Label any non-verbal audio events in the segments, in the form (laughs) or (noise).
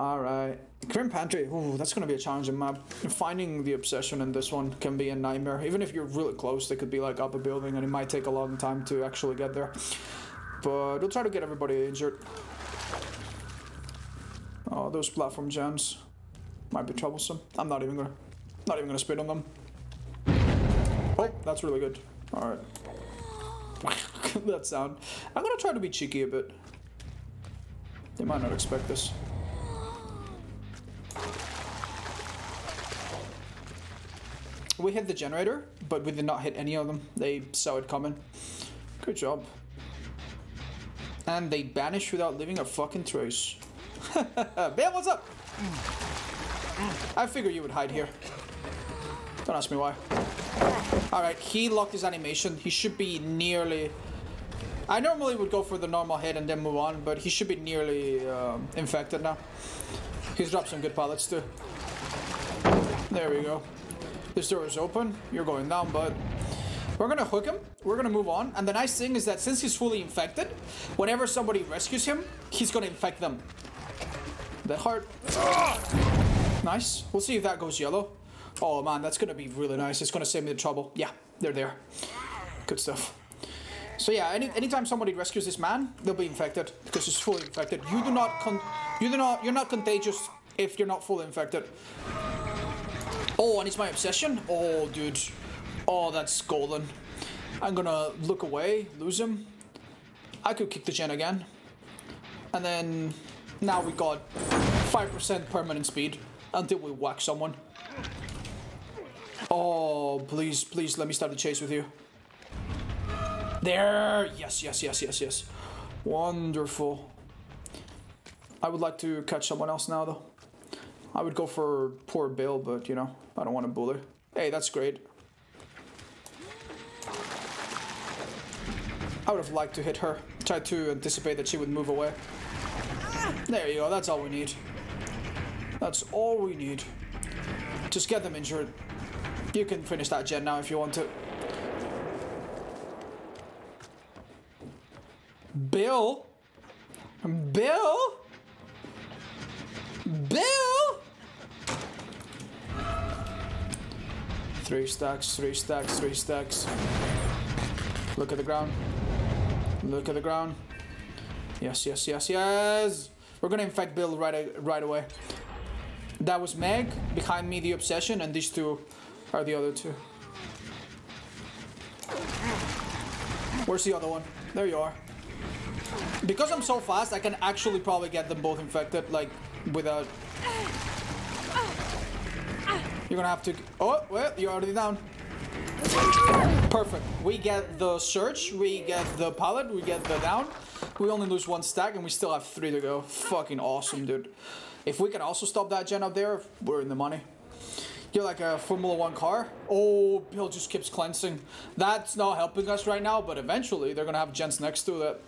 Alright. Grim Pantry. Ooh, that's gonna be a challenging map. Finding the obsession in this one can be a nightmare. Even if you're really close, they could be like up a building and it might take a long time to actually get there. But we'll try to get everybody injured. Oh, those platform jams might be troublesome. I'm not even gonna not even gonna spit on them. Oh, that's really good. Alright. (laughs) that sound. I'm gonna try to be cheeky a bit. They might not expect this. We hit the generator, but we did not hit any of them. They saw it coming. Good job. And they banished without leaving a fucking trace. (laughs) Bam, what's up? I figured you would hide here. Don't ask me why. Alright, he locked his animation. He should be nearly... I normally would go for the normal hit and then move on, but he should be nearly um, infected now. He's dropped some good pallets too. There we go. This door is open. You're going down, but we're gonna hook him. We're gonna move on. And the nice thing is that since he's fully infected, whenever somebody rescues him, he's gonna infect them. That heart. Nice. We'll see if that goes yellow. Oh man, that's gonna be really nice. It's gonna save me the trouble. Yeah, they're there. Good stuff. So yeah, any, anytime somebody rescues this man, they'll be infected because he's fully infected. You do not con you do not you're not contagious if you're not fully infected. Oh, and it's my obsession? Oh, dude. Oh, that's golden. I'm gonna look away, lose him. I could kick the gen again. And then now we got 5% permanent speed until we whack someone. Oh, please, please let me start the chase with you. There! Yes, yes, yes, yes, yes. Wonderful. I would like to catch someone else now, though. I would go for poor Bill, but, you know, I don't want to bully. Hey, that's great. I would have liked to hit her. Tried to anticipate that she would move away. There you go, that's all we need. That's all we need. Just get them injured. You can finish that gen now if you want to. Bill? Bill? Bill? Three stacks, three stacks, three stacks. Look at the ground. Look at the ground. Yes, yes, yes, yes. We're gonna infect Bill right, right away. That was Meg, behind me the Obsession, and these two are the other two. Where's the other one? There you are. Because I'm so fast, I can actually probably get them both infected, like, without... You're gonna have to... Oh, well, you're already down. Perfect. We get the Surge, we get the pallet, we get the down. We only lose one stack and we still have three to go. Fucking awesome, dude. If we can also stop that gen up there, we're in the money. You're like a Formula One car. Oh, Bill just keeps cleansing. That's not helping us right now, but eventually they're gonna have gens next to that.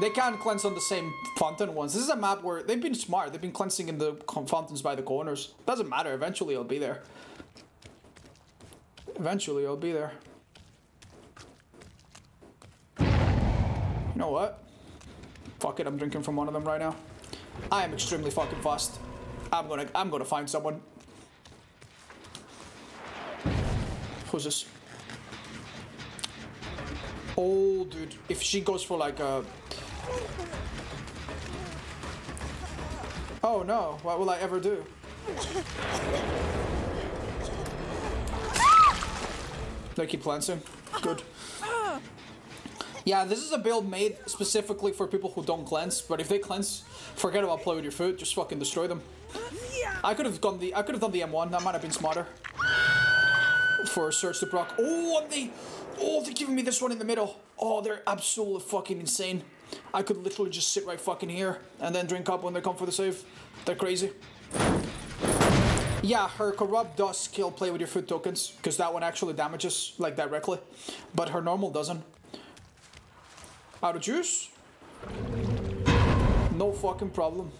They can't cleanse on the same fountain ones. This is a map where they've been smart. They've been cleansing in the fountains by the corners. Doesn't matter. Eventually it'll be there. Eventually it'll be there. You know what? Fuck it, I'm drinking from one of them right now. I am extremely fucking fast. I'm gonna I'm gonna find someone. Who's this? Oh dude, if she goes for like a Oh no, what will I ever do? They keep cleansing. Good. Yeah, this is a build made specifically for people who don't cleanse, but if they cleanse, forget about play with your food, just fucking destroy them. I could have gone the I could have done the M1, that might have been smarter. For Surge to proc. Oh, and they Oh, they're giving me this one in the middle. Oh, they're absolutely fucking insane. I could literally just sit right fucking here and then drink up when they come for the save. They're crazy. Yeah, her corrupt does kill play with your food tokens, because that one actually damages, like, directly. But her normal doesn't. Out of juice? No fucking problem.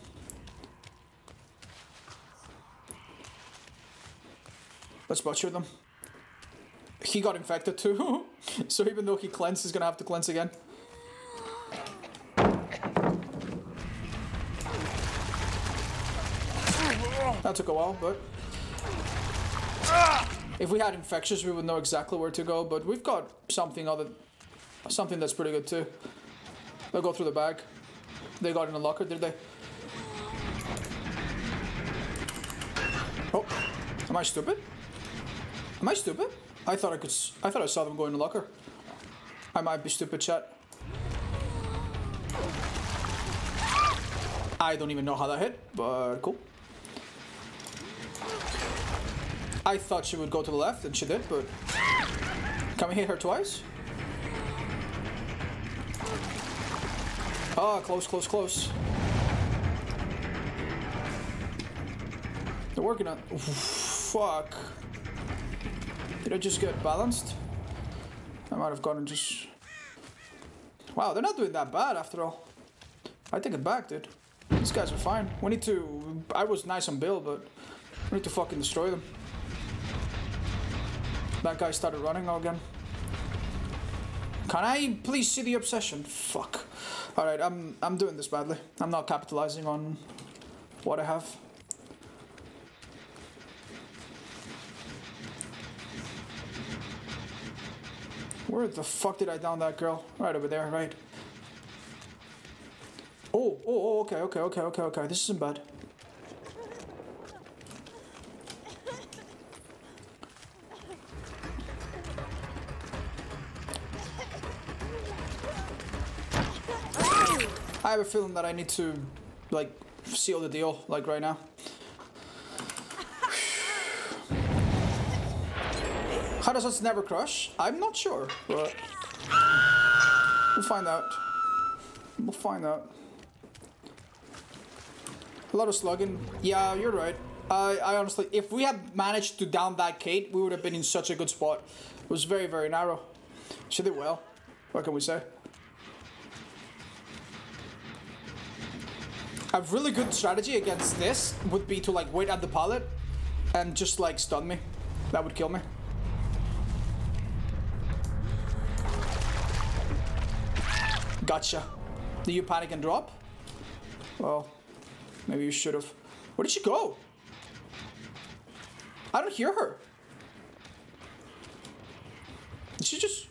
Let's butcher them. He got infected too, (laughs) so even though he cleansed, he's gonna have to cleanse again. That took a while, but... If we had infectious, we would know exactly where to go, but we've got something other... Something that's pretty good too. They'll go through the bag. They got in the locker, did they? Oh, am I stupid? Am I stupid? I thought I could. I thought I saw them go in the locker. I might be stupid, chat. I don't even know how that hit, but cool. I thought she would go to the left, and she did, but... Can we hit her twice? Ah, oh, close, close, close. They're working on... Oof, fuck. Did I just get balanced? I might have gone and just... Wow, they're not doing that bad after all. I take it back, dude. These guys are fine. We need to... I was nice on Bill, but we need to fucking destroy them. That guy started running again. Can I please see the obsession? Fuck. Alright, I'm, I'm doing this badly. I'm not capitalizing on what I have. Where the fuck did I down that girl? Right over there, right. Oh, oh, oh, okay, okay, okay, okay, okay. This isn't bad. I have a feeling that I need to, like, seal the deal, like, right now. How does this never crush? I'm not sure, but we'll find out. We'll find out. A lot of slugging. Yeah, you're right. I, I honestly, if we had managed to down that Kate, we would have been in such a good spot. It was very, very narrow. She did well. What can we say? A really good strategy against this would be to like wait at the pallet and just like stun me. That would kill me. Gotcha. Did you panic and drop? Well, maybe you should have. Where did she go? I don't hear her. Did she just...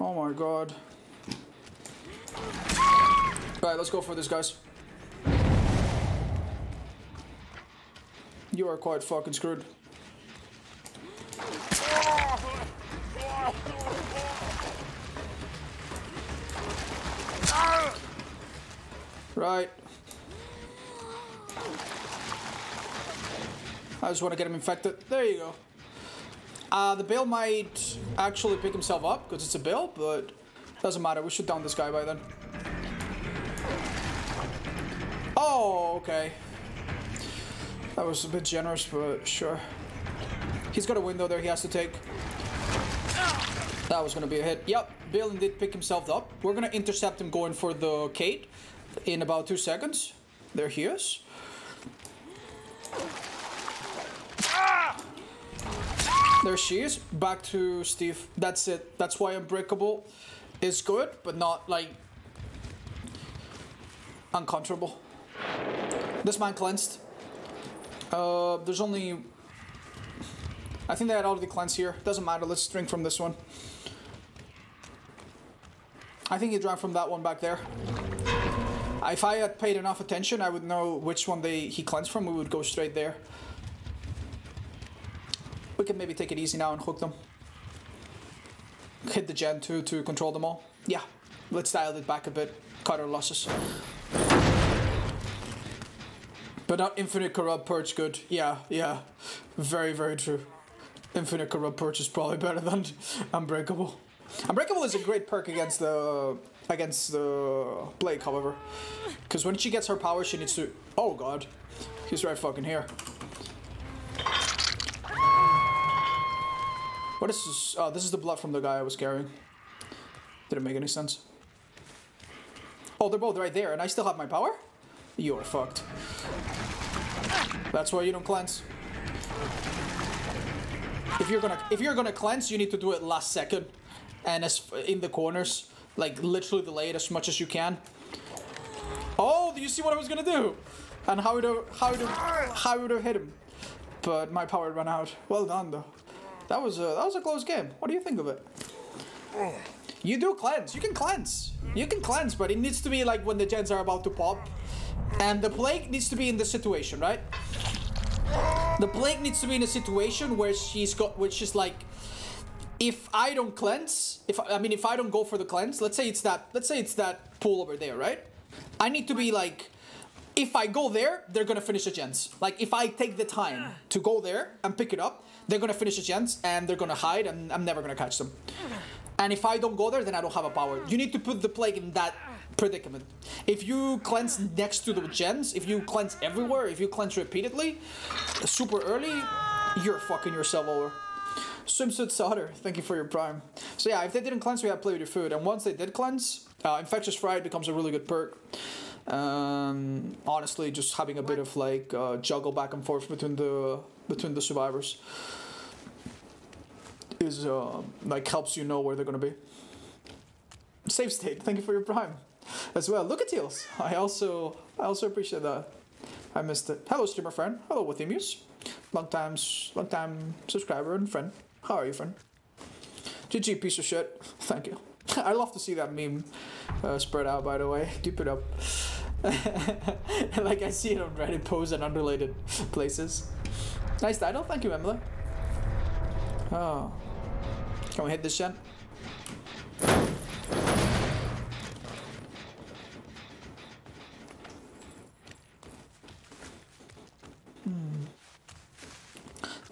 Oh my god. Alright, let's go for this, guys. You are quite fucking screwed. Right. I just want to get him infected. There you go. Uh, the Bale might actually pick himself up because it's a Bale, but doesn't matter. We should down this guy by then. Oh, okay. That was a bit generous, but sure. He's got a window there he has to take. That was going to be a hit. Yep, Balin did pick himself up. We're going to intercept him going for the Kate in about two seconds. There he is. There she is. Back to Steve. That's it. That's why Unbreakable is good, but not like uncomfortable. This man cleansed. Uh, there's only... I think they had already cleansed here. Doesn't matter. Let's drink from this one. I think he drank from that one back there. If I had paid enough attention, I would know which one they he cleansed from. We would go straight there. We can maybe take it easy now and hook them. Hit the gen too to control them all. Yeah, let's dial it back a bit. Cut our losses. But not Infinite Corrupt Purge good. Yeah, yeah. Very, very true. Infinite Corrupt Purge is probably better than (laughs) Unbreakable. Unbreakable is a great perk against the against the Plague, however. Because when she gets her power, she needs to... Oh, God. He's right fucking here. What is this? Oh, this is the blood from the guy I was carrying. Didn't make any sense. Oh, they're both right there, and I still have my power? You're fucked. That's why you don't cleanse. If you're gonna if you're gonna cleanse, you need to do it last second, and as in the corners. Like, literally delay it as much as you can. Oh, do you see what I was gonna do? And how would have how would how would have hit him? But my power ran out. Well done though. That was a that was a close game. What do you think of it? You do cleanse. You can cleanse. You can cleanse, but it needs to be like when the gens are about to pop. And the plague needs to be in the situation, right? The plague needs to be in a situation where she's got which is like if I don't cleanse, if I mean if I don't go for the cleanse, let's say it's that let's say it's that pool over there, right? I need to be like if I go there, they're gonna finish the gens. Like if I take the time to go there and pick it up, they're gonna finish the gens and they're gonna hide and I'm never gonna catch them. And if I don't go there, then I don't have a power. You need to put the plague in that predicament. If you cleanse next to the gens, if you cleanse everywhere, if you cleanse repeatedly, super early, you're fucking yourself over. Swimsuit Solder, thank you for your prime. So yeah, if they didn't cleanse, we have to play with your food. And once they did cleanse, uh, Infectious Fright becomes a really good perk. Um, honestly, just having a bit of like uh, juggle back and forth between the between the survivors is uh, like helps you know where they're gonna be. Safe state, thank you for your prime as well. Look at Teals. I also I also appreciate that. I missed it. Hello, streamer friend. Hello, with Muse. Long time, long time subscriber and friend. How are you, friend? GG, piece of shit. Thank you. (laughs) I love to see that meme uh, spread out. By the way, keep it up. (laughs) like I see it on Reddit posts and unrelated places. Nice title. Thank you, Emily. Oh. Can we hit this gen?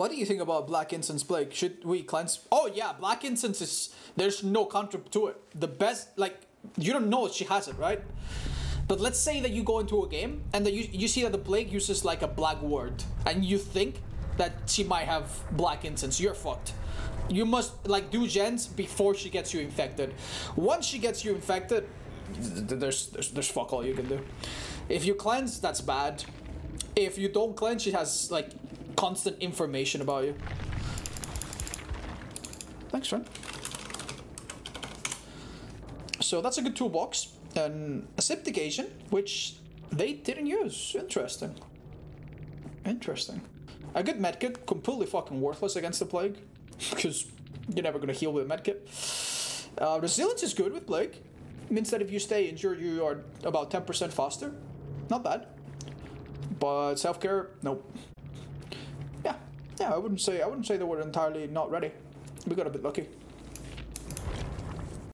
What do you think about Black Incense, Blake? Should we cleanse? Oh yeah, Black Incense is... There's no counter to it. The best, like, you don't know she has it, right? But let's say that you go into a game and that you, you see that the Plague uses like a black word and you think that she might have Black Incense. You're fucked. You must like do gens before she gets you infected. Once she gets you infected, there's, there's, there's fuck all you can do. If you cleanse, that's bad. If you don't cleanse, she has like constant information about you. Thanks, friend. So that's a good toolbox. And a styptic agent, which they didn't use. Interesting. Interesting. A good medkit, completely fucking worthless against the plague. (laughs) Because you're never gonna heal with a medkit. Uh, resilience is good with plague. Means that if you stay injured, you are about 10% faster. Not bad. But self-care, nope. Yeah. I wouldn't say I wouldn't say they were entirely not ready. We got a bit lucky.